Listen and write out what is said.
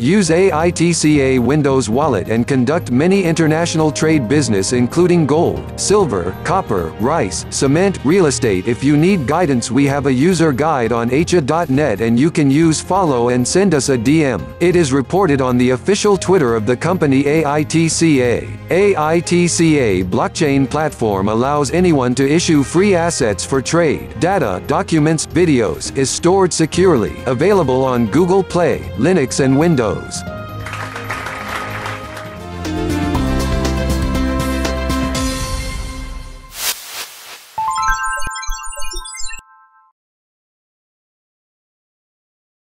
Use AITCA Windows Wallet and conduct many international trade business including gold, silver, copper, rice, cement, real estate. If you need guidance we have a user guide on aitca.net and you can use follow and send us a DM. It is reported on the official Twitter of the company AITCA. AITCA blockchain platform allows anyone to issue free assets for trade. Data, documents, videos is stored securely, available on Google Play, Linux and Windows shows.